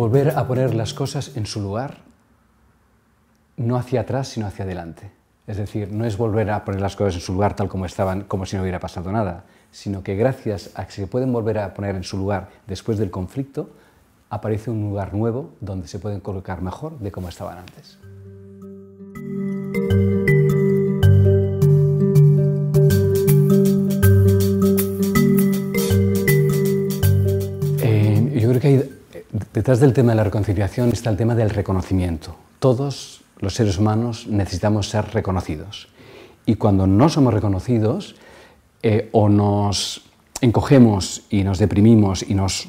volver a poner las cosas en su lugar, no hacia atrás, sino hacia adelante. Es decir, no es volver a poner las cosas en su lugar tal como estaban, como si no hubiera pasado nada, sino que gracias a que se pueden volver a poner en su lugar después del conflicto, aparece un lugar nuevo donde se pueden colocar mejor de como estaban antes. Detrás del tema de la reconciliación está el tema del reconocimiento. Todos los seres humanos necesitamos ser reconocidos. Y cuando no somos reconocidos, eh, o nos encogemos y nos deprimimos y nos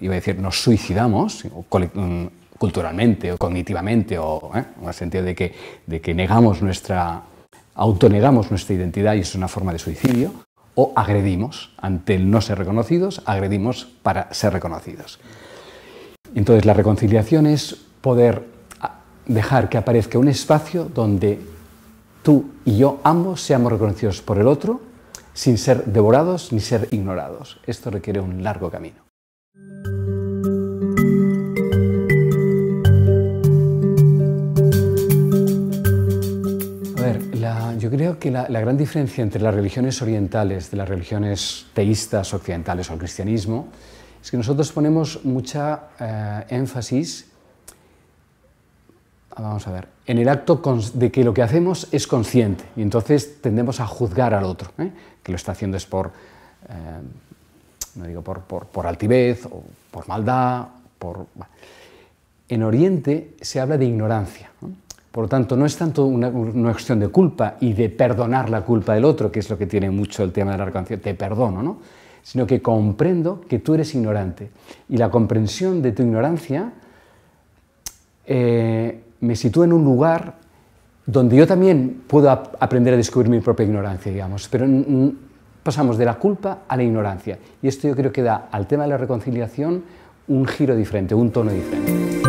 iba a decir, nos suicidamos, mm, culturalmente o cognitivamente, o ¿eh? en el sentido de que, de que negamos nuestra, autonegamos nuestra identidad y es una forma de suicidio, o agredimos ante el no ser reconocidos, agredimos para ser reconocidos. Entonces la reconciliación es poder ah, dejar que aparezca un espacio donde tú y yo ambos seamos reconocidos por el otro sin ser devorados ni ser ignorados. Esto requiere un largo camino. Yo creo que la, gran diferencia entre las religiones orientales de las religiones teístas occidentales o el cristianismo es que nosotros ponemos mucha eh, énfasis vamos a ver, en el acto de que lo que hacemos es consciente y entonces tendemos a juzgar al otro, ¿eh? que lo está haciendo es por, eh, no digo por, por, altivez o por maldad, por... En Oriente se habla de ignorancia. Por lo tanto, no es tanto una, cuestión de culpa y de perdonar la culpa del otro, que es lo que tiene mucho el tema de la reconciliación, te perdono, ¿no? sino que comprendo que tú eres ignorante. Y la comprensión de tu ignorancia eh, me sitúa en un lugar donde yo también puedo aprender a descubrir mi propia ignorancia, digamos, pero pasamos de la culpa a la ignorancia. Y esto yo creo que da al tema de la reconciliación un giro diferente, un tono diferente.